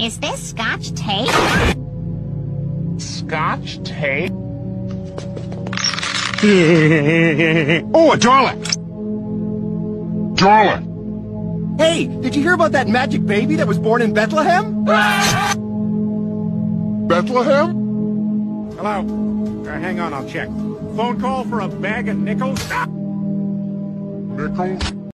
Is this scotch tape? Scotch tape? oh, a Dalek! Dalek! Hey, did you hear about that magic baby that was born in Bethlehem? Bethlehem? Hello? Uh, hang on, I'll check. Phone call for a bag of nickels? Nickels?